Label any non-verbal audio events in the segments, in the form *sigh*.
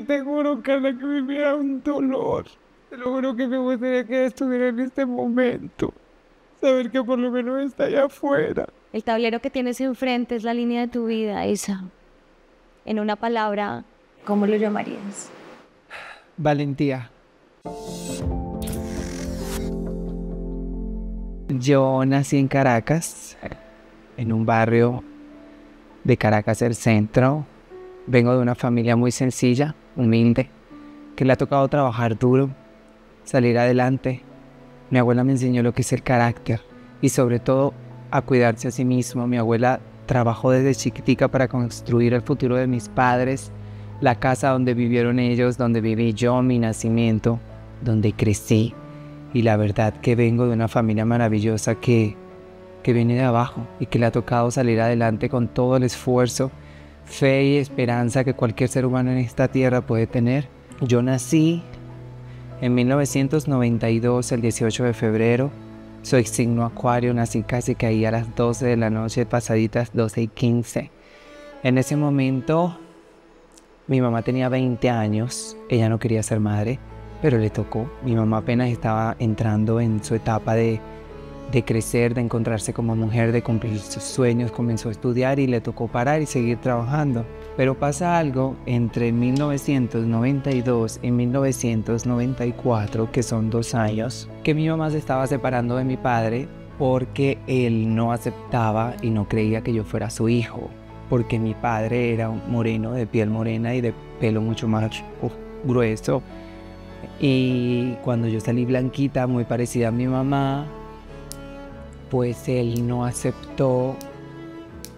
yo te juro, Carla, que me un dolor. Te lo juro que me gustaría que estuviera en este momento. Saber que por lo menos está allá afuera. El tablero que tienes enfrente es la línea de tu vida, esa. En una palabra, ¿cómo lo llamarías? Valentía. Yo nací en Caracas, en un barrio de Caracas, el centro. Vengo de una familia muy sencilla, humilde, que le ha tocado trabajar duro, salir adelante. Mi abuela me enseñó lo que es el carácter y sobre todo a cuidarse a sí mismo. Mi abuela trabajó desde chiquitica para construir el futuro de mis padres, la casa donde vivieron ellos, donde viví yo, mi nacimiento, donde crecí y la verdad que vengo de una familia maravillosa que, que viene de abajo y que le ha tocado salir adelante con todo el esfuerzo, fe y esperanza que cualquier ser humano en esta tierra puede tener. Yo nací en 1992, el 18 de febrero. Soy signo acuario, nací casi que ahí a las 12 de la noche, pasaditas 12 y 15. En ese momento, mi mamá tenía 20 años, ella no quería ser madre pero le tocó. Mi mamá apenas estaba entrando en su etapa de, de crecer, de encontrarse como mujer, de cumplir sus sueños, comenzó a estudiar y le tocó parar y seguir trabajando. Pero pasa algo entre 1992 y 1994, que son dos años, que mi mamá se estaba separando de mi padre porque él no aceptaba y no creía que yo fuera su hijo, porque mi padre era un moreno, de piel morena y de pelo mucho más grueso y cuando yo salí blanquita, muy parecida a mi mamá, pues él no aceptó,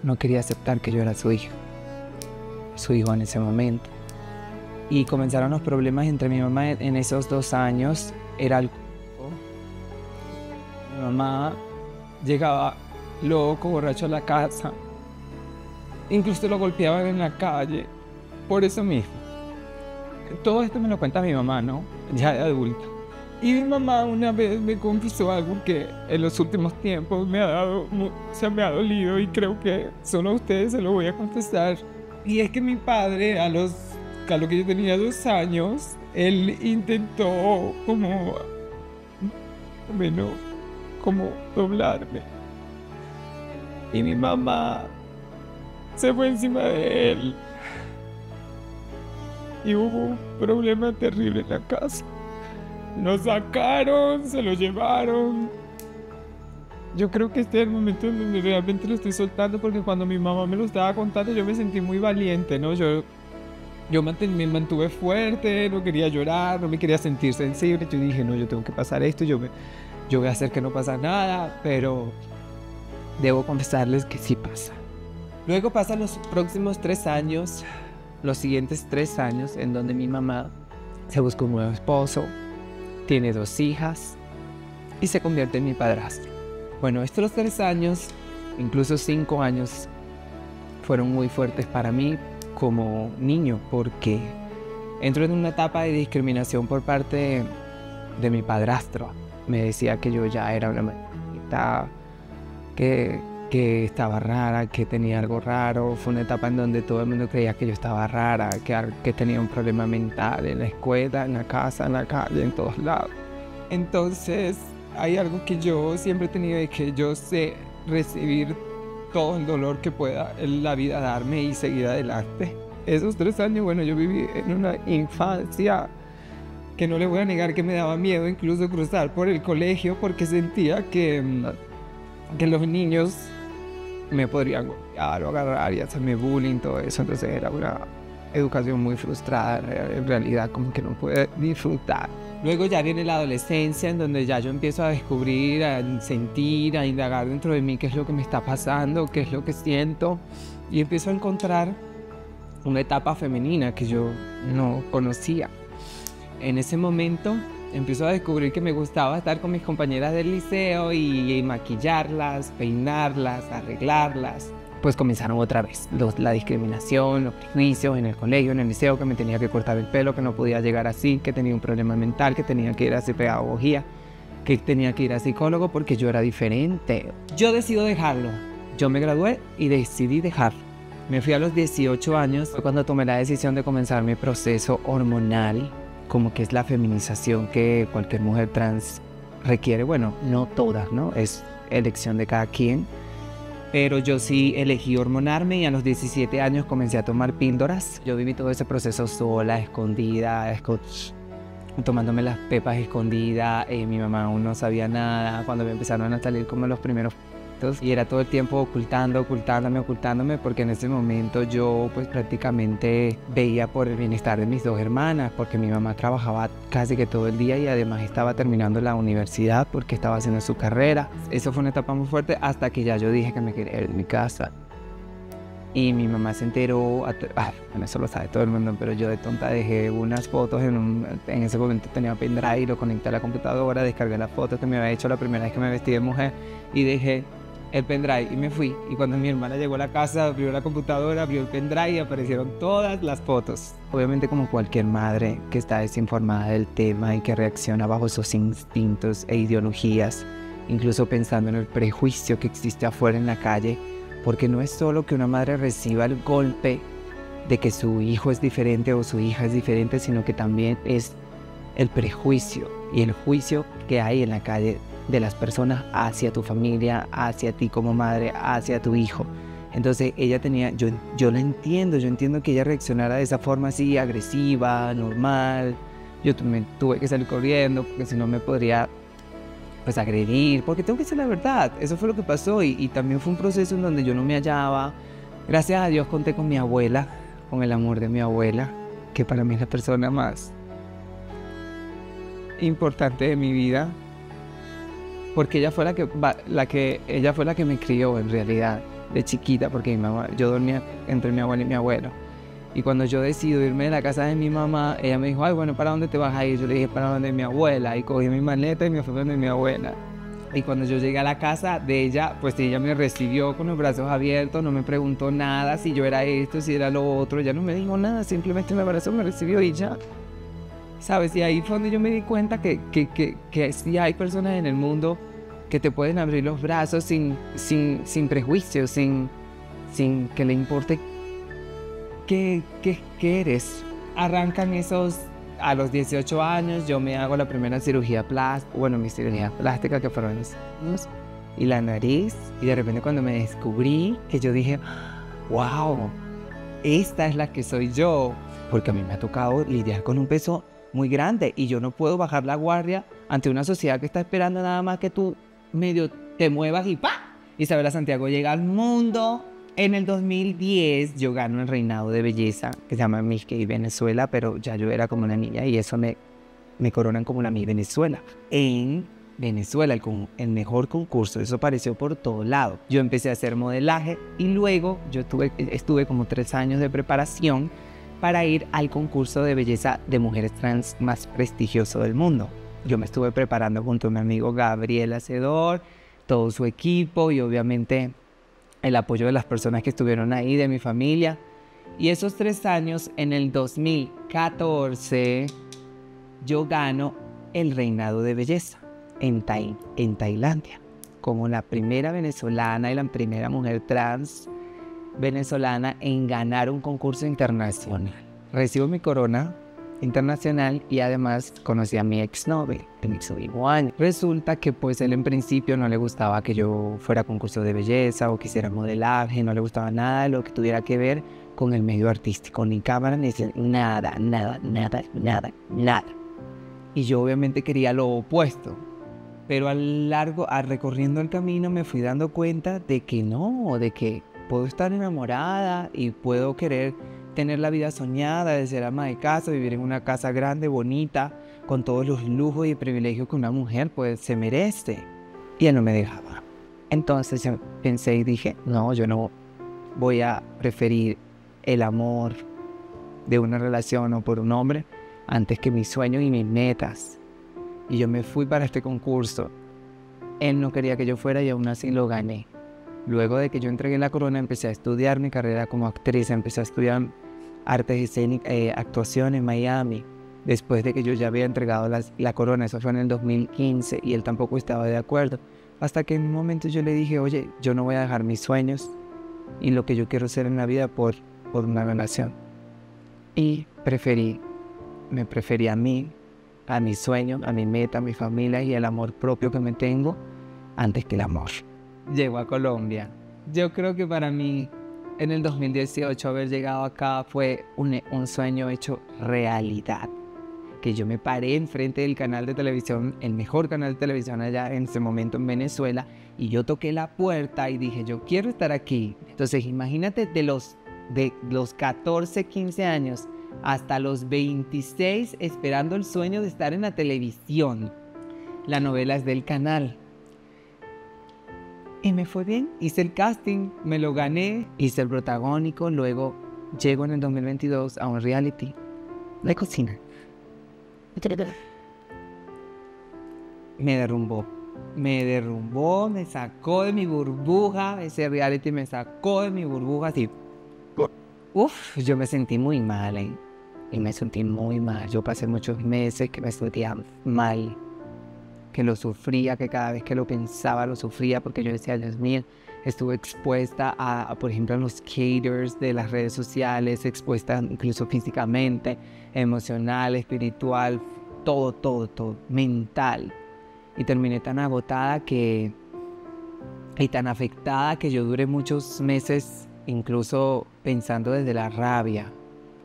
no quería aceptar que yo era su hijo, su hijo en ese momento. Y comenzaron los problemas entre mi mamá en esos dos años. Era el... Mi mamá llegaba loco, borracho a la casa. Incluso lo golpeaban en la calle. Por eso mismo todo esto me lo cuenta mi mamá, ¿no? Ya de adulta. Y mi mamá una vez me confesó algo que en los últimos tiempos me ha dado, se me ha dolido y creo que solo a ustedes se lo voy a confesar. Y es que mi padre, a los, a lo que yo tenía dos años, él intentó como, bueno, como doblarme. Y mi mamá se fue encima de él y hubo un problema terrible en la casa. Nos sacaron, se lo llevaron. Yo creo que este es el momento en donde realmente lo estoy soltando porque cuando mi mamá me lo estaba contando yo me sentí muy valiente, ¿no? Yo, yo me mantuve fuerte, no quería llorar, no me quería sentir sensible. Yo dije, no, yo tengo que pasar esto, yo, me, yo voy a hacer que no pasa nada, pero debo confesarles que sí pasa. Luego pasan los próximos tres años los siguientes tres años en donde mi mamá se busca un nuevo esposo, tiene dos hijas y se convierte en mi padrastro. Bueno, estos tres años, incluso cinco años, fueron muy fuertes para mí como niño porque entro en una etapa de discriminación por parte de, mi padrastro. Me decía que yo ya era una que que estaba rara, que tenía algo raro. Fue una etapa en donde todo el mundo creía que yo estaba rara, que, que tenía un problema mental en la escuela, en la casa, en la calle, en todos lados. Entonces, hay algo que yo siempre he tenido y que yo sé recibir todo el dolor que pueda la vida darme y seguir adelante. Esos tres años, bueno, yo viví en una infancia que no le voy a negar que me daba miedo incluso cruzar por el colegio porque sentía que, que los niños me podrían golpear o agarrar y hacerme bullying, todo eso. Entonces era una educación muy frustrada, en realidad como que no pude disfrutar. Luego ya viene la adolescencia en donde ya yo empiezo a descubrir, a sentir, a indagar dentro de mí qué es lo que me está pasando, qué es lo que siento y empiezo a encontrar una etapa femenina que yo no conocía. En ese momento empiezo a descubrir que me gustaba estar con mis compañeras del liceo y, maquillarlas, peinarlas, arreglarlas. Pues comenzaron otra vez la discriminación, los prejuicios en el colegio, en el liceo, que me tenía que cortar el pelo, que no podía llegar así, que tenía un problema mental, que tenía que ir a hacer pedagogía, que tenía que ir a psicólogo porque yo era diferente. Yo decido dejarlo. Yo me gradué y decidí dejarlo. Me fui a los 18 años, fue cuando tomé la decisión de comenzar mi proceso hormonal, como que es la feminización que cualquier mujer trans requiere. Bueno, no todas, ¿no? Es elección de cada quien. Pero yo sí elegí hormonarme y a los 17 años comencé a tomar píldoras. Yo viví todo ese proceso sola, escondida, tomándome las pepas escondidas. Eh, mi mamá aún no sabía nada. Cuando me empezaron a salir como los primeros y era todo el tiempo ocultando, ocultándome, ocultándome porque en ese momento yo pues prácticamente veía por el bienestar de mis dos hermanas porque mi mamá trabajaba casi que todo el día y además estaba terminando la universidad porque estaba haciendo su carrera. Eso fue una etapa muy fuerte hasta que ya yo dije que me quería ir de mi casa. Y mi mamá se enteró, ah, eso lo sabe todo el mundo, pero yo de tonta dejé unas fotos en en ese momento tenía pendrive, lo conecté a la computadora, descargué las fotos que me había hecho la primera vez que me vestí de mujer y dejé el pendrive y me fui. Y cuando mi hermana llegó a la casa, abrió la computadora, abrió el pendrive y aparecieron todas las fotos. Obviamente como cualquier madre que está desinformada del tema y que reacciona bajo sus instintos e ideologías, incluso pensando en el prejuicio que existe afuera en la calle, porque no es solo que una madre reciba el golpe de que su hijo es diferente o su hija es diferente, sino que también es el prejuicio y el juicio que hay en la calle de las personas hacia tu familia, hacia ti como madre, hacia tu hijo. Entonces ella tenía, yo, yo la entiendo, yo entiendo que ella reaccionara de esa forma así, agresiva, normal. Yo me tuve que salir corriendo porque si no me podría pues agredir, porque tengo que decir la verdad. Eso fue lo que pasó y, y también fue un proceso en donde yo no me hallaba. Gracias a Dios conté con mi abuela, con el amor de mi abuela, que para mí es la persona más importante de mi vida porque ella fue la que, la que, ella fue la que me crió en realidad de chiquita, porque mi mamá, yo dormía entre mi abuela y mi abuelo. Y cuando yo decido irme de la casa de mi mamá, ella me dijo, ay, bueno, ¿para dónde te vas a ir? Yo le dije, para donde mi abuela. Y cogí mi maleta y me fui donde mi abuela. Y cuando yo llegué a la casa de ella, pues ella me recibió con los brazos abiertos, no me preguntó nada si yo era esto, si era lo otro, ella no me dijo nada, simplemente me abrazó, me recibió y ya. ¿Sabes? Y ahí fue donde yo me di cuenta que, que, que, que sí hay personas en el mundo que te pueden abrir los brazos sin, sin, sin prejuicios, sin, sin que le importe qué, qué, qué eres. Arrancan esos a los 18 años, yo me hago la primera cirugía plástica, bueno, mi cirugía plástica que fueron los ojos y la nariz. Y de repente cuando me descubrí, que yo dije, wow, esta es la que soy yo. Porque a mí me ha tocado lidiar con un peso muy grande y yo no puedo bajar la guardia ante una sociedad que está esperando nada más que tú medio te muevas y ¡pa! Isabela Santiago llega al mundo. En el 2010 yo gano el reinado de belleza que se llama Miss Gay Venezuela, pero ya yo era como una niña y eso me, me coronan como la Miss Venezuela. En Venezuela, el, el, mejor concurso, eso apareció por todo lado. Yo empecé a hacer modelaje y luego yo tuve, estuve como tres años de preparación para ir al concurso de belleza de mujeres trans más prestigioso del mundo. Yo me estuve preparando junto a mi amigo Gabriel Hacedor, todo su equipo y obviamente el apoyo de las personas que estuvieron ahí, de mi familia. Y esos tres años, en el 2014, yo gano el reinado de belleza en, en Tailandia, como la primera venezolana y la primera mujer trans venezolana en ganar un concurso internacional. Recibo mi corona internacional y además conocí a mi exnovio en su mismo año. Resulta que pues él en principio no le gustaba que yo fuera a concurso de belleza o quisiera modelaje, no le gustaba nada de lo que tuviera que ver con el medio artístico, ni cámara, ni nada, nada, nada, nada, nada. Y yo obviamente quería lo opuesto, pero al largo, al recorriendo el camino me fui dando cuenta de que no, de que puedo estar enamorada y puedo querer tener la vida soñada de ser ama de casa, vivir en una casa grande, bonita, con todos los lujos y privilegios que una mujer pues se merece. Y él no me dejaba. Entonces pensé y dije, no, yo no voy a preferir el amor de una relación o por un hombre antes que mis sueños y mis metas. Y yo me fui para este concurso. Él no quería que yo fuera y aún así lo gané. Luego de que yo entregué la corona, empecé a estudiar mi carrera como actriz, empecé a estudiar artes escénicas, eh, actuación en Miami. Después de que yo ya había entregado la corona, eso fue en el 2015, y él tampoco estaba de acuerdo. Hasta que en un momento yo le dije, oye, yo no voy a dejar mis sueños y lo que yo quiero ser en la vida por, por una relación. Y preferí, me preferí a mí, a mi sueño, a mi meta, a mi familia y el amor propio que me tengo antes que el amor. Llego a Colombia. Yo creo que para mí en el 2018 haber llegado acá fue un, un sueño hecho realidad que yo me paré enfrente del canal de televisión, el mejor canal de televisión allá en ese momento en Venezuela, y yo toqué la puerta y dije, yo quiero estar aquí. Entonces imagínate de los, de los 14, 15 años hasta los 26 esperando el sueño de estar en la televisión. La novela es del canal. Y me fue bien, hice el casting, me lo gané, hice el protagónico, luego llego en el 2022 a un reality de cocina. Me derrumbó. Me derrumbó, me sacó de mi burbuja. Ese reality me sacó de mi burbuja así. Uf, yo me sentí muy mal. ¿eh? Y me sentí muy mal. Yo pasé muchos meses que me sentía mal. Que lo sufría, que cada vez que lo pensaba lo sufría porque yo decía, Dios mío, estuve expuesta a, por ejemplo, a los caters de las redes sociales, expuesta incluso físicamente, emocional, espiritual, todo, todo, todo, mental. Y terminé tan agotada que, y tan afectada que yo duré muchos meses incluso pensando desde la rabia.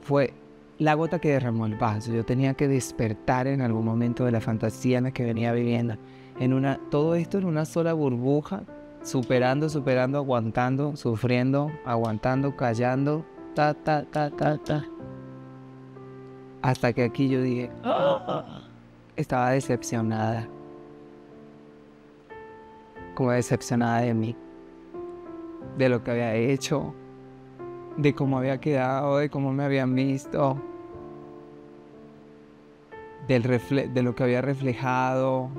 Fue la gota que derramó el vaso. Yo tenía que despertar en algún momento de la fantasía en la que venía viviendo. En una, todo esto en una sola burbuja superando, superando, aguantando, sufriendo, aguantando, callando, ta, ta, ta, ta, ta. Hasta que aquí yo dije, *gasps* estaba decepcionada. Como decepcionada de mí, de lo que había hecho, de cómo había quedado, de cómo me habían visto, del de lo que había reflejado,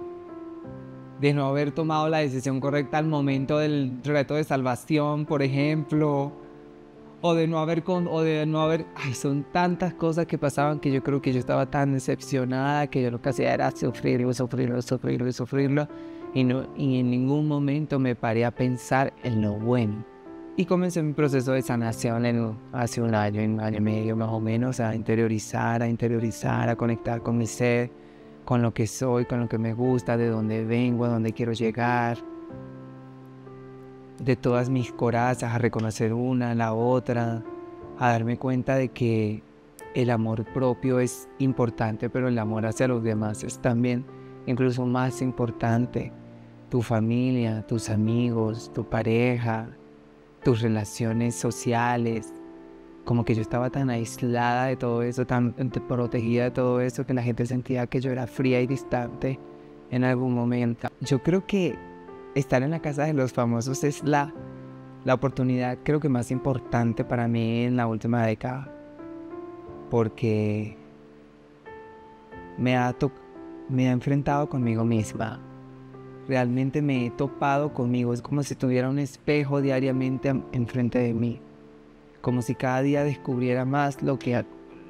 de no haber tomado la decisión correcta al momento del reto de salvación, por ejemplo, o de no haber con, o de no haber, ay, son tantas cosas que pasaban que yo creo que yo estaba tan decepcionada que yo lo que hacía era sufrirlo, sufrirlo, sufrirlo, sufrirlo y no y en ningún momento me paré a pensar en lo bueno. Y comencé mi proceso de sanación hace un año, un año y medio más o menos, a interiorizar, a interiorizar, a conectar con mi ser con lo que soy, con lo que me gusta, de dónde vengo, a dónde quiero llegar, de todas mis corazas, a reconocer una, la otra, a darme cuenta de que el amor propio es importante, pero el amor hacia los demás es también incluso más importante. Tu familia, tus amigos, tu pareja, tus relaciones sociales, como que yo estaba tan aislada de todo eso, tan protegida de todo eso, que la gente sentía que yo era fría y distante en algún momento. Yo creo que estar en la casa de los famosos es la, la oportunidad creo que más importante para mí en la última década, porque me ha, me ha enfrentado conmigo misma. Realmente me he topado conmigo, es como si tuviera un espejo diariamente enfrente de mí como si cada día descubriera más lo que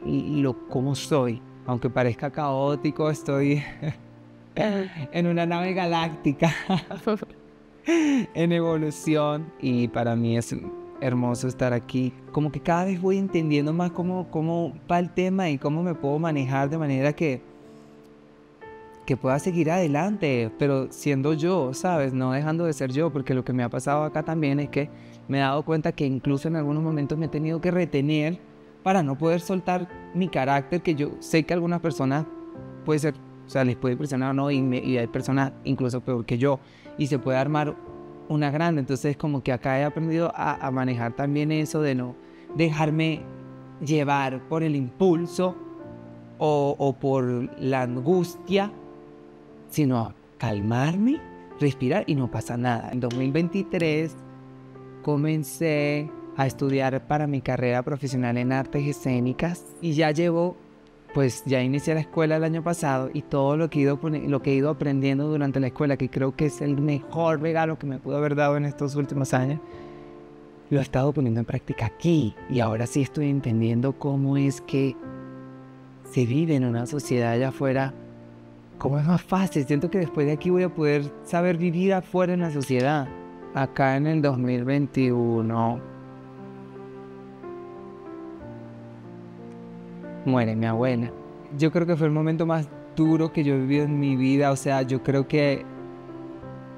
lo cómo soy. Aunque parezca caótico, estoy *laughs* en una nave galáctica *laughs* en evolución y para mí es hermoso estar aquí. Como que cada vez voy entendiendo más cómo, cómo va el tema y cómo me puedo manejar de manera que que pueda seguir adelante, pero siendo yo, ¿sabes? No dejando de ser yo, porque lo que me ha pasado acá también es que me he dado cuenta que incluso en algunos momentos me he tenido que retener para no poder soltar mi carácter, que yo sé que algunas personas puede ser, o sea, les puede impresionar o no, y, hay personas incluso peor que yo, y se puede armar una grande. Entonces, como que acá he aprendido a, manejar también eso de no dejarme llevar por el impulso o, o por la angustia sino calmarme, respirar y no pasa nada. En 2023 comencé a estudiar para mi carrera profesional en artes escénicas y ya llevo, pues ya inicié la escuela el año pasado y todo lo que, he ido, lo que he ido aprendiendo durante la escuela, que creo que es el mejor regalo que me pudo haber dado en estos últimos años, lo he estado poniendo en práctica aquí y ahora sí estoy entendiendo cómo es que se vive en una sociedad allá afuera ¿Cómo es más fácil? Siento que después de aquí voy a poder saber vivir afuera en la sociedad. Acá en el 2021. Muere mi abuela. Yo creo que fue el momento más duro que yo he vivido en mi vida. O sea, yo creo que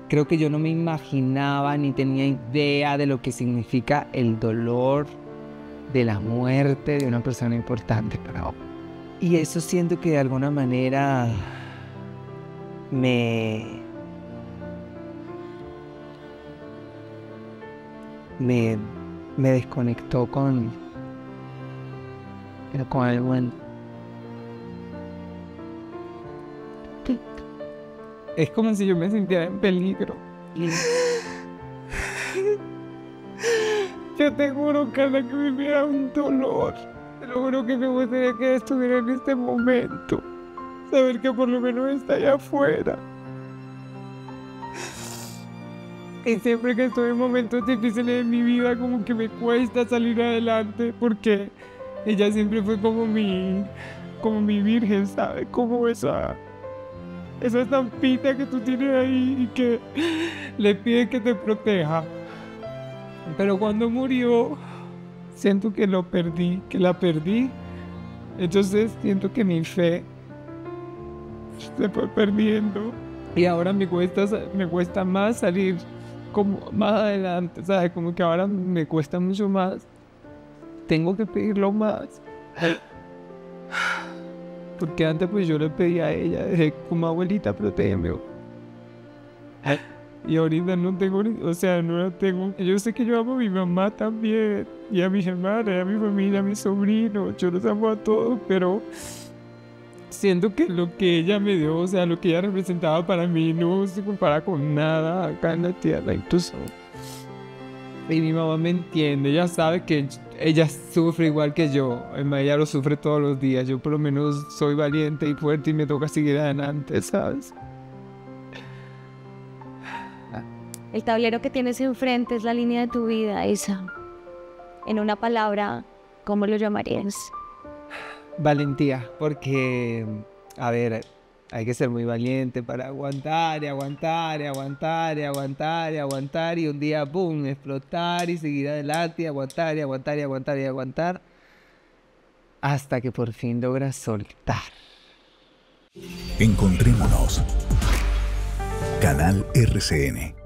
creo que yo no me imaginaba ni tenía idea de lo que significa el dolor de la muerte de una persona importante para mí. Y eso siento que de alguna manera me me, me desconectó con con el buen Es como si yo me sintiera en peligro. Yo te juro, Carla, que viviera un dolor. Te lo juro que me gustaría que estuviera en este momento. Saber que por lo menos está allá afuera. Y siempre que estoy en momentos difíciles de mi vida, como que me cuesta salir adelante, porque ella siempre fue como mi, como mi virgen, ¿sabes? Como esa esa estampita que tú tienes ahí y que le pide que te proteja. Pero cuando murió, siento que lo perdí, que la perdí. Entonces siento que mi fe se fue perdiendo. Y ahora me cuesta, me cuesta más salir como más adelante, ¿sabes? Como que ahora me cuesta mucho más. Tengo que pedirlo más. Porque antes pues yo le pedía a ella, como abuelita, protégeme. Y ahorita no tengo, o sea, no la tengo. Yo sé que yo amo a mi mamá también, y a mis hermanas, a mi familia, a mis sobrinos. Yo los amo a todos, pero siento que lo que ella me dio, o sea, lo que ella representaba para mí, no se compara con nada acá en la tierra, incluso. Y mi mamá me entiende, ella sabe que ella sufre igual que yo. Ella lo sufre todos los días. Yo por lo menos soy valiente y fuerte y me toca seguir adelante, ¿sabes? El tablero que tienes enfrente es la línea de tu vida, esa. En una palabra, ¿cómo lo llamarías? Valentía, porque, a ver, hay que ser muy valiente para aguantar y aguantar y aguantar y aguantar y aguantar y un día, ¡boom!, explotar y seguir adelante y aguantar y aguantar y aguantar y aguantar hasta que por fin logras soltar. Encontrémonos. Canal RCN